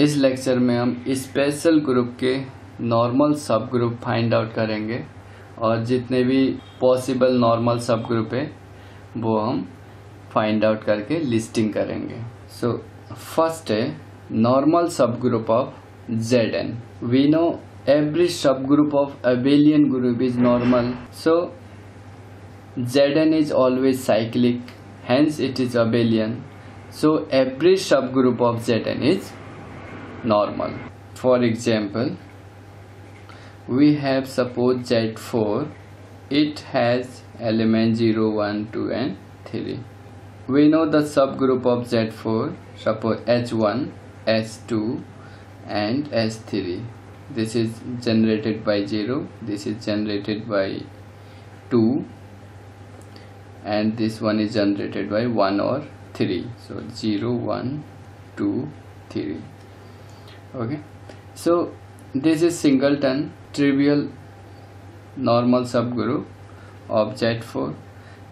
इस लेक्चर में हम स्पेशल ग्रुप के normal sub group find out करेंगे और जितने भी पॉसिबल नॉर्मल सब ग्रुप है, वो हम फाइंड आउट करके लिस्टिंग करेंगे। सो फ़र्स्ट है, normal sub group of Z N we know every subgroup of abelian group is normal. So, zn is always cyclic, hence it is abelian so, every subgroup of zn is normal. For example we have suppose z4 it has element 0 1 2 and 3 we know the subgroup of z4 suppose h1 h2 and h3 this is generated by 0 this is generated by 2 and this one is generated by 1 or 3 so 0 1 2 3 okay so this is singleton trivial normal subgroup of Z4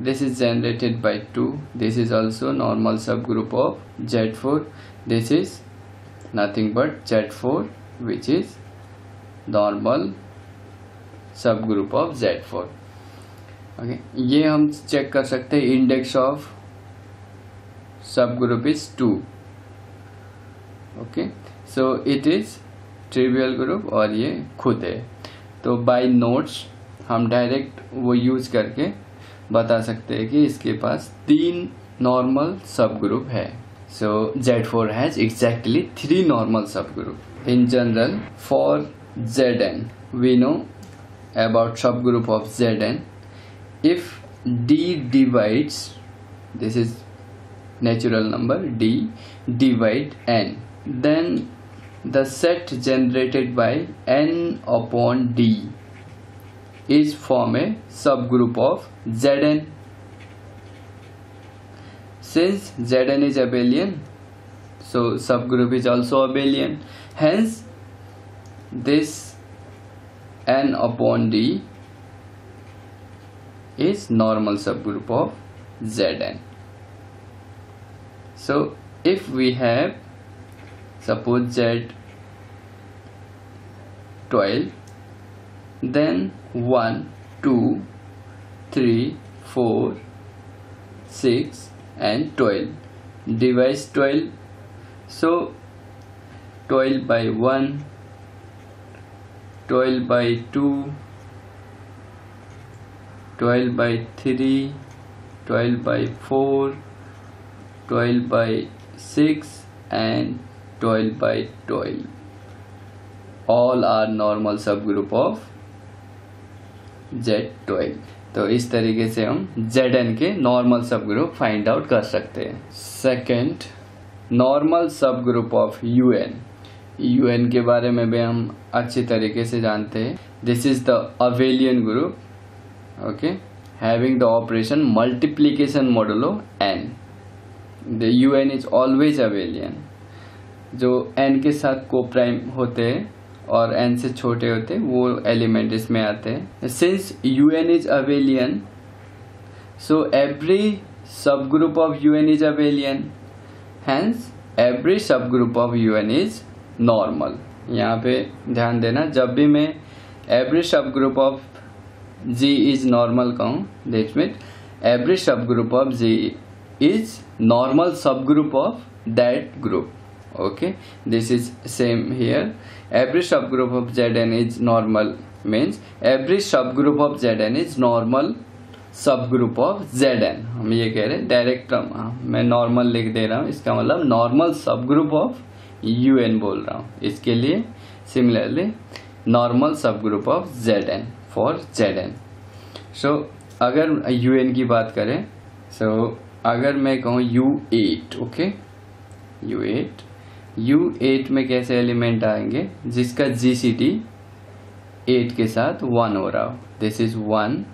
this is generated by 2 this is also normal subgroup of Z4 this is nothing but Z4 which is normal sub group of Z four okay ये हम check कर सकते हैं index of sub group is two okay so it is trivial group और ये खुद है। तो बाय नोट्स हम डायरेक्ट वो यूज़ करके बता सकते हैं कि इसके पास तीन नॉर्मल सब ग्रुप है। So Z four has exactly three normal sub group in general for Zn, we know about subgroup of Zn. If D divides, this is natural number, D divide n. then the set generated by n upon D is form a subgroup of Zn since Zn is abelian so subgroup is also abelian hence this n upon d is normal subgroup of Zn. So if we have suppose Z 12 then 1 2 3 4 6 and 12 devise 12 so 12 by 1 12 by 2 12 by 3 12 by 4 12 by 6 and 12 by 12 all are normal subgroup of Z12 तो इस तरीके से हम Zn के normal सब group find out कर सकते हैं। Second normal sub group of U N U N के बारे में भी हम अच्छी तरीके से जानते हैं। This is the abelian group okay having the operation multiplication modulo n the U N is always abelian जो एन के साथ को प्राइम होते हैं और एन से छोटे होते हैं, वो एलिमेंट इसमें आते हैं। Since U n is abelian so every sub group of U n is abelian hence every sub group of U n is normal यहाँ पे ध्यान देना, जब भी मैं every sub group of G is normal कहूँ this mean every sub group of G is normal sub group of that group okay this is same here every sub group of Z n is normal means every sub group of Z n is normal sub group of Z n हम ये कह रहे हैं direct मैं normal लिख दे रहा हूँ इसका मतलब नॉर्मल सब ग्रुप ऑफ़ यू एन बोल रहा हूँ। इसके लिए similarly normal sub group of Z n for Z n so अगर यू एन की बात करें सो so, अगर मैं कहूँ U eight okay U eight U eight में कैसे एलिमेंट आएँगे? जिसका जी सी टी एट के साथ वन हो रहा हो। This is one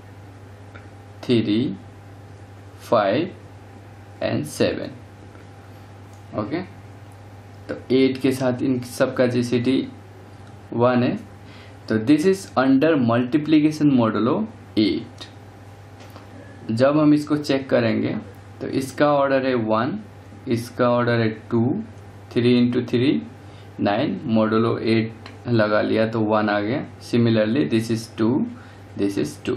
three five and seven okay तो एट के साथ इन सबका टी वन है। तो this is under multiplication modulo eight जब हम इसको चेक करेंगे तो इसका ऑर्डर है वन इसका ऑर्डर है two three into three nine modulo eight लगा लिया तो वन आ गया similarly this is two this is two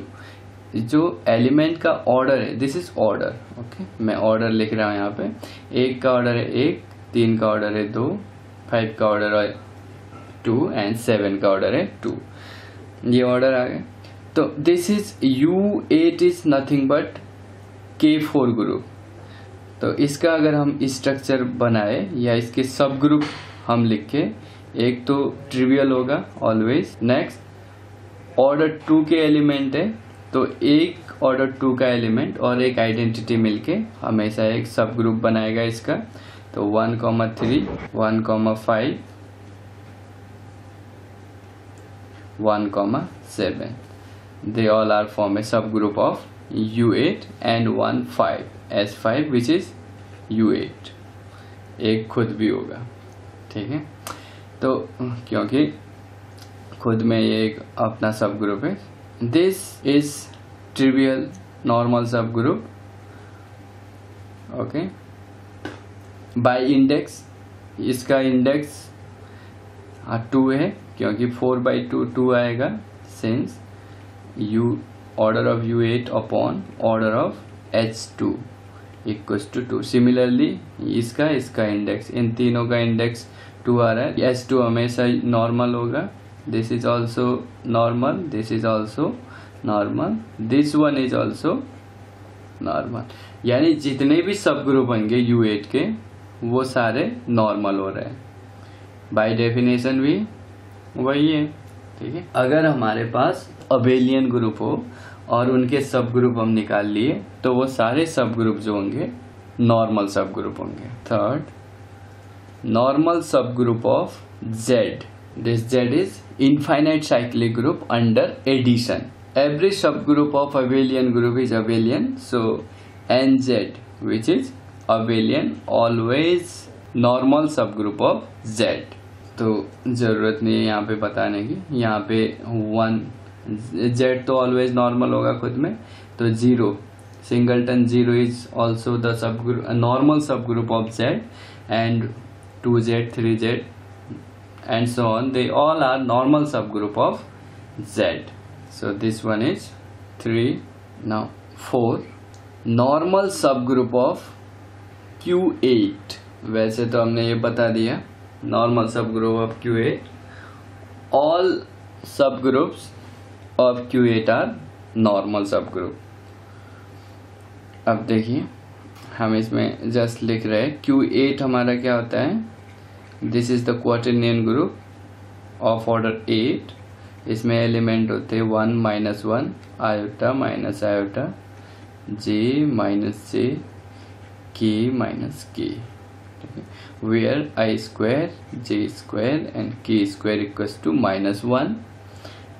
जो एलिमेंट का ऑर्डर है दिस इज़ ऑर्डर ओके मैं ऑर्डर लिख रहा हूँ यहाँ पे। एक का ऑर्डर है एक, तीन का ऑर्डर है दो फाइव का ऑर्डर है टू एंड सेवन का ऑर्डर है टू ये ऑर्डर आ गया। तो this is U eight is nothing but K four group तो इसका अगर हम स्ट्रक्चर बनाए या इसके सब ग्रुप हम लिखे, एक तो ट्रिवियल होगा ऑलवेज नेक्स्ट ऑर्डर टू के एलिमेंट है तो एक ऑर्डर टू का एलिमेंट और एक आइडेंटिटी मिलके हमेशा एक सब ग्रुप बनाएगा इसका तो one comma three one comma five one comma seven they all are form a sub group of U8 and one 5 S5 which is U8 एक खुद भी होगा। ठीक है? तो क्योंकि खुद में ये एक अपना सब ग्रुप है। This is trivial normal sub group okay by index इसका इंडेक्स टू है, क्योंकि फोर बाई टू टू आएगा since u order of u8 upon order of h2 equals to two similarly इसका इसका इंडेक्स इन तीनों का इंडेक्स टू आ रहा है. एस टू हमेशा नॉर्मल होगा. This is also normal this is also normal this one is also normal यानी जितने भी सब ग्रुप होंगे यू एट के, वो सारे नॉर्मल हो रहे हैं. बाय डेफिनेशन भी वही है. ठीक है? अगर हमारे पास अबेलियन ग्रुप हो और उनके सब ग्रुप हम निकाल लिए तो वो सारे सब ग्रुप जो होंगे नॉर्मल सब ग्रुप होंगे। Third normal sub group of Z this Z is infinite cyclic group under addition every sub group of abelian group is abelian so n Z which is abelian always normal sub group of Z तो ज़रूरत नहीं है यहाँ पे बताने की। यहाँ पे वन जेड तो ऑलवेज नॉर्मल होगा खुद में तो zero singleton zero is also the sub normal sub group of Z and two Z three Z and so on they all are normal sub group of Z so this one is three now four normal sub group of Q eight वैसे तो हमने ये बता दिया normal sub group of Q eight all sub groups of Q eight are normal sub group अब देखिए, हम इसमें जस्ट लिख रहे हैं क्यू एट हमारा क्या होता है? This is the quaternion group of order eight इसमें एलिमेंट होते हैं one minus one iota minus iota J minus J K minus K where I square J square and K square equals to minus one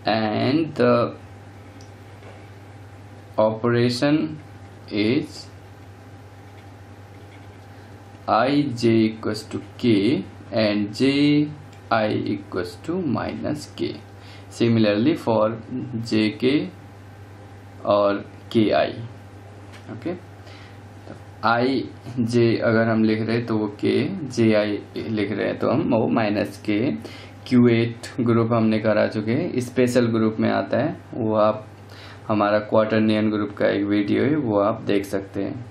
and the operation is i j equals to k and j i equals to minus k similarly for j k और के आई okay I J अगर हम लिख रहे हैं तो वो के जे आई लिख रहे हैं तो हम वो माइनस के क्यू ग्रुप हमने करा चुके हैं। स्पेशल ग्रुप में आता है। वो आप, हमारा क्वार्टरनियन ग्रुप का एक वीडियो है, वो आप देख सकते हैं।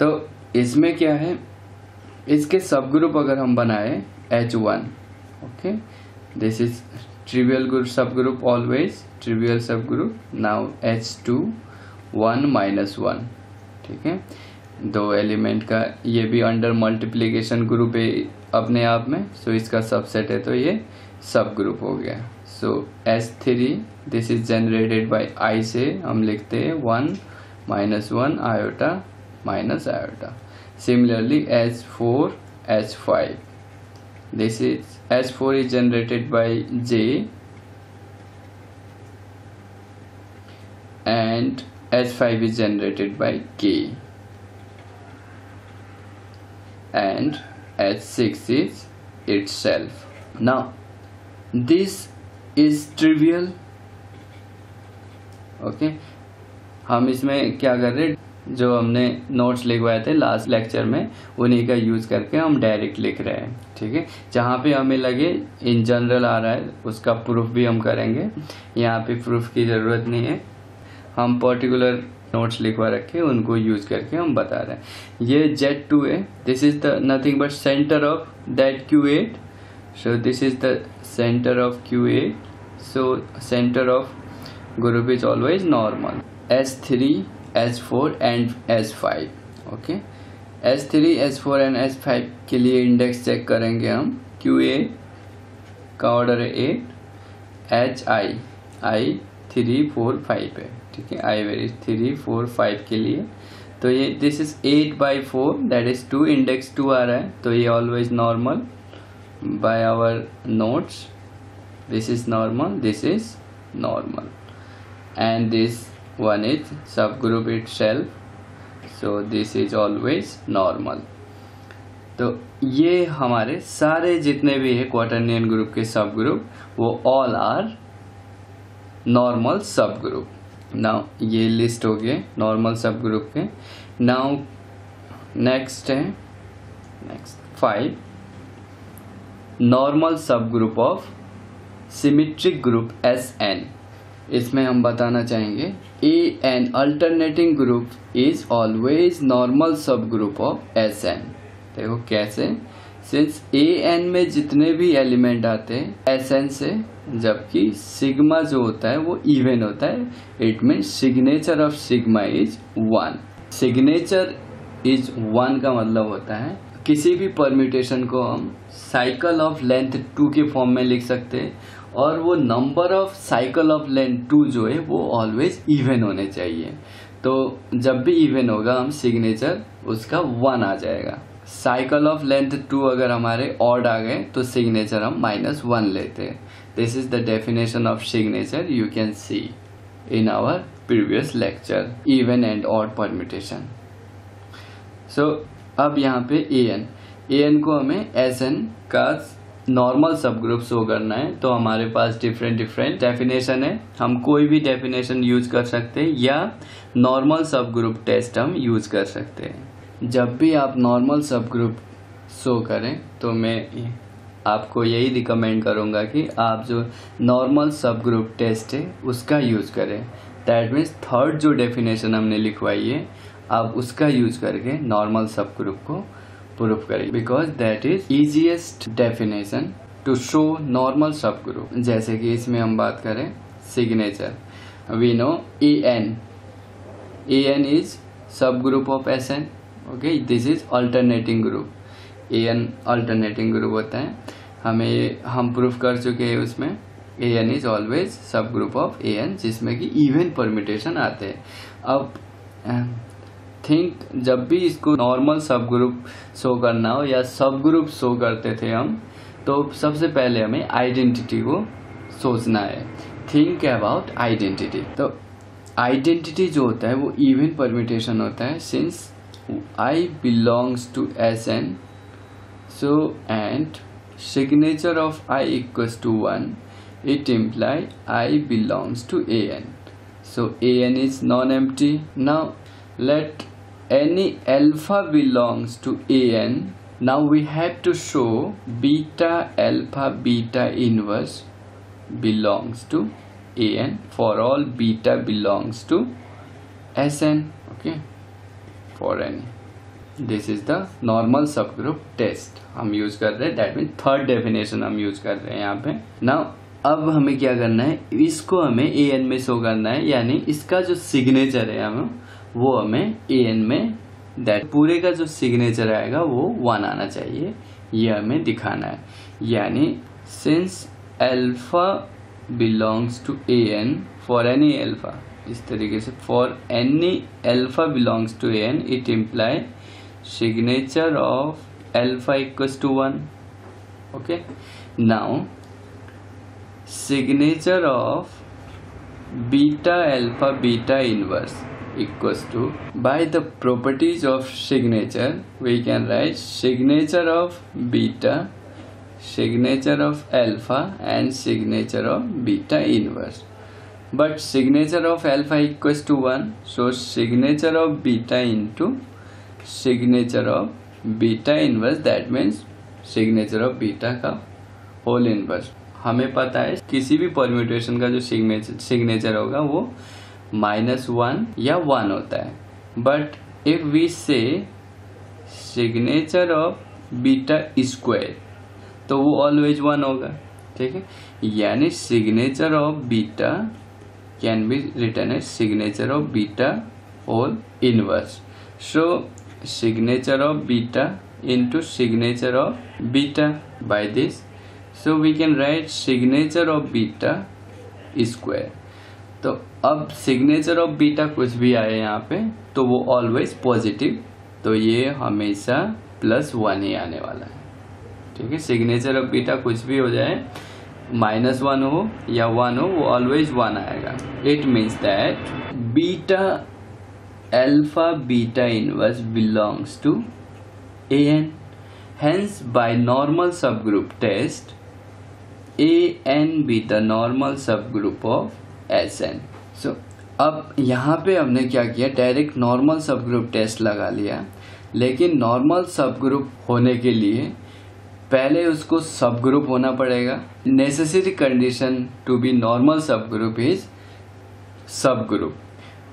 तो इसमें क्या है? इसके सब ग्रुप अगर हम बनाए H one okay this is trivial group sub group always trivial sub group now H two one minus one ठीक है? दो एलिमेंट का, ये भी अंडर मल्टीप्लीकेशन ग्रुप है अपने आप में सो so इसका सबसेट है तो ये सब ग्रुप हो गया। So S three this is generated by I से हम लिखते हैं one minus one iota minus iota similarly H four H five this is H four is generated by J and H five is generated by K and h6 is itself. Now, this is trivial. Okay okay? हम इसमें क्या कर रहे जो हमने notes लिखवाए थे last lecture में, उन्हीं का यूज़ करके हम डायरेक्ट लिख रहे हैं, ठीक है? जहाँ पे हमें लगे इन जनरल आ रहा है, उसका प्रूफ भी हम करेंगे। यहाँ पे प्रूफ की ज़रूरत नहीं है। हम पर्टिकुलर नोट्स लिखवा रखे, उनको यूज़ करके हम बता रहे हैं। ये जेड टू है this is the nothing but center of that Q eight so this is the center of Q eight so center of group is always normal S three S four and S five okay S three S four and S five के लिए index check करेंगे हम। Q A का order है eight H I I three four five है। ठीक है I very three four five के लिए। तो ये this is eight by four that is two index two आ रहा है। तो ये always normal by our notes this is normal this is normal and this one is sub group itself so this is always normal तो ये हमारे सारे जितने भी है क्वाटरनियन ग्रुप के सब ग्रुप वो all are normal sub group now ये लिस्ट हो गए नॉर्मल सब ग्रुप के. नाउ नेक्स्ट है next five normal sub group of symmetric group S n इसमें हम बताना चाहेंगे. A n alternating group is always normal sub group of S n देखो कैसे सिंस ए एन में जितने भी एलिमेंट आते हैं एस एन से, जबकि सिग्मा जो होता है, वो इवन होता है it mean signature of sigma is one signature is one का मतलब होता है, किसी भी परम्यूटेशन को हम साइकिल ऑफ़ लेंथ टू के फॉर्म में लिख सकते हैं, और वो number of cycle of length two जो है, वो ऑलवेज इवन होने चाहिए। तो जब भी इवन होगा, हम सिग्नेचर उसका वन आ जाएगा। साइकिल ऑफ़ लेंथ टू अगर हमारे ऑड आ गए तो सिग्नेचर हम माइनस वन लेते हैं। This is the definition of signature you can see in our previous lecture even and odd permutation so अब यहाँ पे ए एन ए एन को हमें एस एन का नॉर्मल सब ग्रुप शो करना है तो हमारे पास डिफरेंट डिफरेंट डेफिनेशन है। हम कोई भी डेफिनेशन यूज़ कर सकते हैं, या नॉर्मल सब ग्रुप टेस्ट हम यूज़ कर सकते हैं। जब भी आप नॉर्मल सब ग्रुप शो करें तो मैं आपको यही रिकमेंड करूँगा कि आप जो नॉर्मल सब ग्रुप टेस्ट है, उसका यूज़ करें। दैट मीन्स थर्ड जो डेफिनेशन हमने लिखवाई है, आप उसका यूज़ करके नॉर्मल सब ग्रुप को प्रूफ करें। Because that is easiest definition to show normal sub group जैसे कि इसमें हम बात करें signature we know A n A n is sub group of S n okay this is alternating group A n alternating group होता है। हमें हम प्रूफ कर चुके हैं उसमें। A n is always sub group of A n जिसमें कि इवन परमिटेशन आते हैं। अब थिंक जब भी इसको नॉर्मल सब ग्रुप शो करना हो या सब ग्रुप शो करते थे हम तो सबसे पहले हमें आइडेंटिटी को सोचना है। थिंक अबाउट आइडेंटिटी तो आइडेंटिटी जो होता है, वो इवन परमिटेशन होता है since I belongs to Sn so and signature of I equals to 1 it imply I belongs to An so An is non-empty. Now let any alpha belongs to An now we have to show beta alpha beta inverse belongs to An for all beta belongs to Sn okay for any this is the normal sub group test हम use कर रहे हैं that mean third definition हम use कर रहे हैं यहाँ पे। ना अब हमें क्या करना है? इसको हमें ए एन में शो करना है, यानी इसका जो सिग्नेचर है हमें, वो हमें ए एन में दैट पूरे का जो सिग्नेचर आएगा, वो वन आना चाहिए। ये हमें दिखाना है। यानी since alpha belongs to A n for any alpha इस तरीके से for any alpha belongs to n it imply signature of alpha equals to one okay now signature of beta alpha beta inverse equals to by the properties of signature we can write signature of beta signature of alpha and signature of beta inverse But signature of alpha equals to 1 so signature of beta into signature of beta inverse, that means signature of beta का whole inverse हमें पता है, किसी भी permutation का जो signature signature होगा, वो माइनस वन या वन होता है. But if we say signature of beta square तो वो ऑलवेज वन होगा, ठीक है? यानी signature of beta can be return as signature of beta whole inverse so signature of beta into signature of beta by this. So, we can write signature of beta square. तो अब signature of beta कुछ भी आए यहाँ पे तो वो always positive तो ये हमेशा प्लस वन ही आने वाला है। ठीक है सिग्नेचर ऑफ़ बीटा कुछ भी हो जाए माइनस वन हो या वन हो, वो ऑलवेज वन आएगा। It means that beta alpha beta inverse belongs alpha beta inverse belongs to an hence, by normal subgroup test an be the normal subgroup of sn so, अब यहाँ पे हमने क्या किया? डायरेक्ट नॉर्मल सब group test लगा लिया। लेकिन नॉर्मल सब ग्रुप होने के लिए पहले उसको सब ग्रुप होना पड़ेगा। Necessary condition to be normal subgroup is subgroup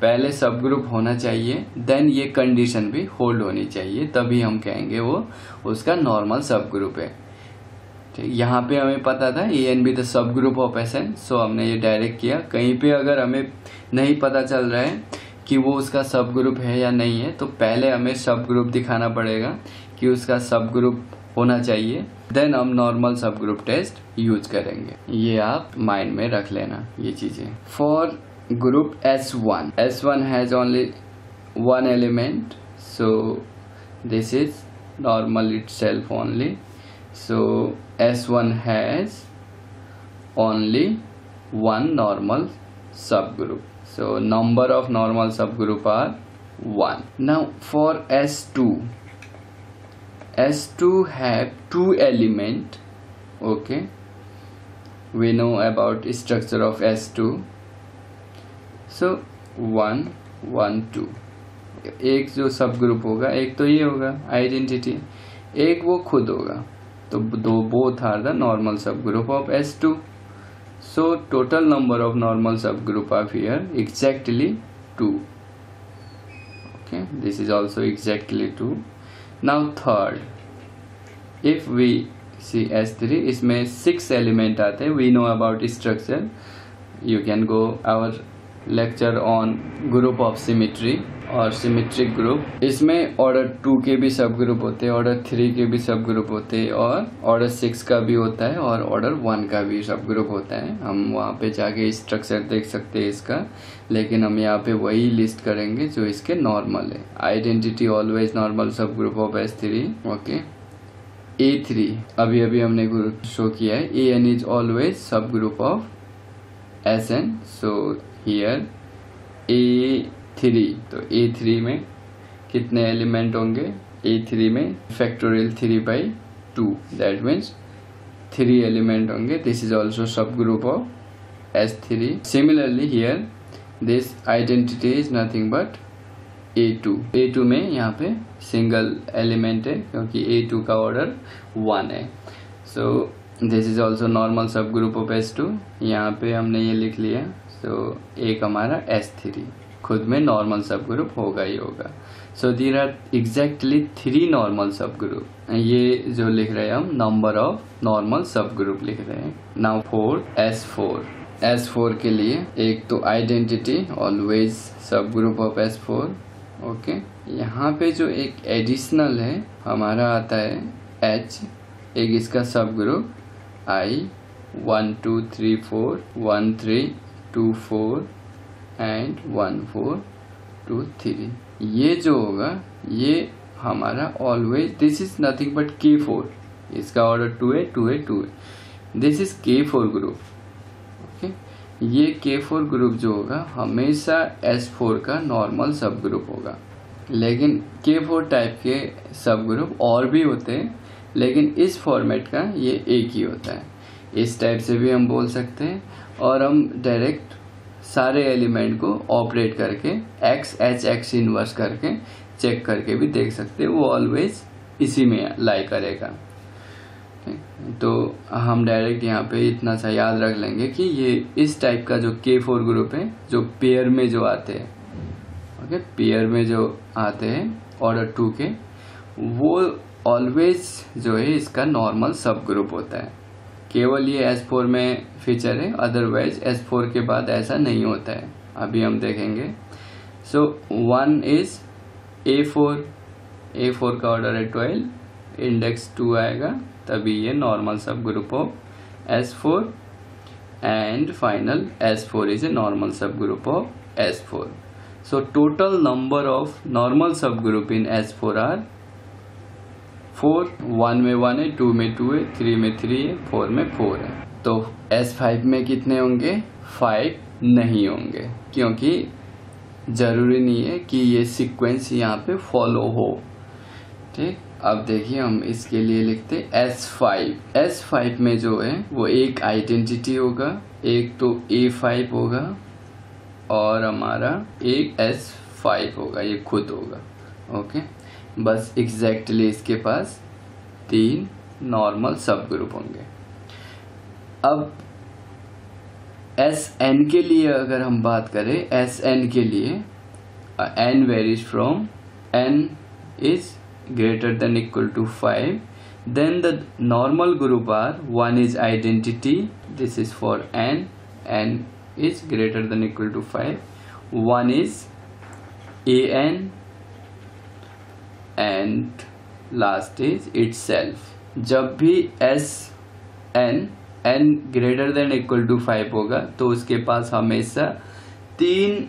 पहले सब ग्रुप होना चाहिए देन ये कंडीशन भी होल्ड होनी चाहिए, तभी हम कहेंगे वो उसका नॉर्मल सब ग्रुप है। ठीक, यहाँ पे हमें पता था A n be the subgroup of S n so हमने ये डायरेक्ट किया। कहीं पे अगर हमें नहीं पता चल रहा है कि वो उसका सब ग्रुप है या नहीं है तो पहले हमें सब ग्रुप दिखाना पड़ेगा कि उसका सब ग्रुप होना चाहिए। देन हम नॉर्मल सब ग्रुप टेस्ट यूज़ करेंगे। ये आप माइंड में रख लेना, ये चीज़ें। For group S one S one has only one element so this is normal itself only so S one has only one normal subgroup so number of normal subgroup are one now for S two S2 have two element, okay? We know about structure of S2 so one one two एक जो सब group होगा, एक तो ये होगा identity एक वो खुद होगा. तो दो both are the normal subgroup of S two so total number of normal subgroup of here exactly two okay this is also exactly two now third if we see S three इसमें six element आते हैं we know about structure you can go our lecture on group of symmetry और symmetric group इसमें order two के भी सब group होते हैं ऑर्डर थ्री के भी सब ग्रुप होते हैं और ऑर्डर सिक्स का भी होता है और ऑर्डर वन का भी सब ग्रुप होता है। हम वहाँ पे जाके स्ट्रक्चर देख सकते हैं इसका, लेकिन हम यहाँ पे वही लिस्ट करेंगे जो इसके नॉर्मल है। Identity always normal subgroup of S three okay A three अभी अभी हमने ग्रुप शो किया है। A n is always subgroup of S n so here A three तो ए थ्री में कितने एलिमेंट होंगे? ए थ्री में factorial three by two that means three element होंगे. This is also subgroup of S three similarly here this identity is nothing but A two A two में यहाँ पे single element है, क्योंकि A two का order one है. So this is also normal subgroup of S two यहाँ पे हमने ये लिख लिया. तो एक हमारा एस थ्री खुद में नॉर्मल सब ग्रुप होगा ही होगा। So there are exactly three normal subgroup ये जो लिख रहे हैं हम नंबर ऑफ़ नॉर्मल सब ग्रुप लिख रहे हैं। Now four S four S four के लिए एक तो identity always subgroup of S four okay यहाँ पे जो एक एडिशनल है, हमारा आता है एच एक इसका सब group I one two three four one three two four and one four two three ये जो होगा, ये हमारा always this is nothing but K four इसका ऑर्डर टू है टू है टू है. This is K four group okay ये के फोर ग्रुप जो होगा, हमेशा एस फोर का नॉर्मल सब ग्रुप होगा. लेकिन के फोर टाइप के सब ग्रुप और भी होते हैं, लेकिन इस फॉर्मेट का ये एक ही होता है. इस टाइप से भी हम बोल सकते हैं और हम डायरेक्ट सारे एलिमेंट को ऑपरेट करके एक्स एच एक्स इनवर्स करके चेक करके भी देख सकते हैं। वो ऑलवेज इसी में लाई करेगा। तो हम डायरेक्ट यहाँ पे इतना सा याद रख लेंगे कि ये इस टाइप का जो के फोर ग्रुप है, जो पेयर में जो आते हैं ओके पेयर में जो आते हैं ऑर्डर टू के, वो ऑलवेज जो है इसका नॉर्मल सब ग्रुप होता है। केवल ये एस फोर में फीचर है अदरवाइज़ एस फोर के बाद ऐसा नहीं होता है। अभी हम देखेंगे। So one is A four A four का ऑर्डर है ट्वेल्व इंडेक्स टू आएगा, तभी ये normal subgroup of S four and final S four is a normal subgroup of S four so total number of normal subgroup in S four are four, one में one है, two में two है, three में three है, four में four है। तो S five में कितने होंगे? फाइव नहीं होंगे, क्योंकि ज़रूरी नहीं है कि ये सीक्वेंस यहाँ पे फॉलो हो। ठीक? अब देखिए हम इसके लिए लिखते एस फाइव एस फाइव में जो है, वो एक आइडेंटिटी होगा, एक तो ए फाइव होगा, और हमारा एक एस फाइव होगा, ये खुद होगा। ओके बस एग्जैक्टली इसके पास तीन नॉर्मल सब ग्रुप होंगे। अब एस एन के लिए अगर हम बात करें एस एन के लिए n varies from n is greater than equal to five then the normal group are one is identity, this is for n n is greater than equal to 5 one is an and last is itself जब भी S n n greater than equal to five होगा तो उसके पास हमेशा तीन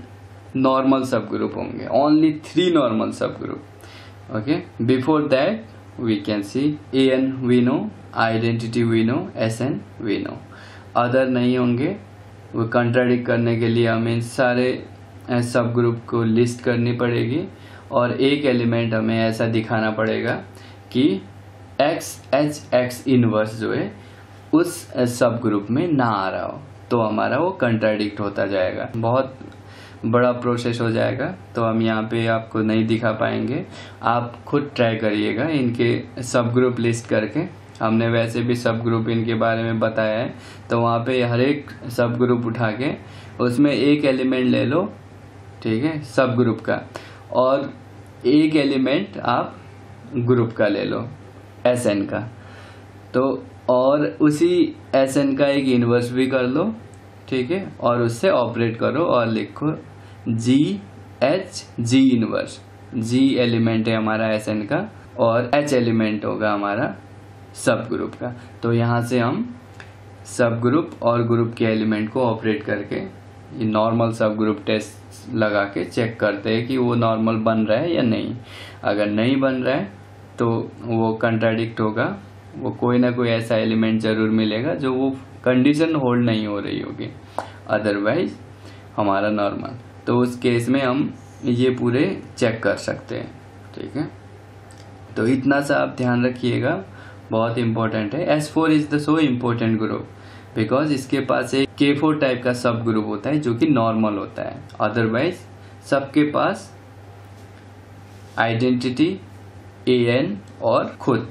normal सब group होंगे। Only three normal subgroup okay before that we can see A n we know identity we know S n we know other नहीं होंगे। वो कंट्राडिक्ट करने के लिए हमें सारे सब ग्रुप को लिस्ट करनी पड़ेगी। और एक एलिमेंट हमें ऐसा दिखाना पड़ेगा कि एक्स एच एक्स इनवर्स जो है, उस सब ग्रुप में ना आ रहा हो तो हमारा वो कंट्राडिक्ट होता जाएगा। बहुत बड़ा प्रोसेस हो जाएगा तो हम यहाँ पे आपको नहीं दिखा पाएँगे। आप खुद ट्राई करिएगा इनके सब ग्रुप लिस्ट करके। हमने वैसे भी सब ग्रुप इनके बारे में बताया है तो वहाँ पे हर एक सब ग्रुप उठा के उसमें एक एलिमेंट ले लो, ठीक है सब ग्रुप का। और एक एलिमेंट आप ग्रुप का ले लो एस एन का। तो और उसी एस एन का एक इन्वर्स भी कर लो, ठीक है? और उससे ऑपरेट करो और लिखो g H g inverse g element है हमारा एस एन का और एच एलिमेंट होगा हमारा सब ग्रुप का। तो यहाँ से हम सब ग्रुप और ग्रुप के एलिमेंट को ऑपरेट करके नॉर्मल सब ग्रुप टेस्ट लगा के चेक करते हैं कि वो नॉर्मल बन रहा है या नहीं। अगर नहीं बन रहा है तो वो कंट्राडिक्ट होगा। वो कोई ना कोई ऐसा एलिमेंट ज़रूर मिलेगा जो वो कंडीशन होल्ड नहीं हो रही होगी। अदरवाइज़ हमारा नॉर्मल तो उस केस में हम ये पूरे चेक कर सकते हैं। ठीक है? तो इतना सा आप ध्यान रखिएगा। बहुत इंपॉर्टेंट है। S four is the so important group because इसके पास एक के फोर टाइप का सब ग्रुप होता है जो कि नॉर्मल होता है। अदरवाइज़ सबके पास आइडेंटिटी ए एन और खुद।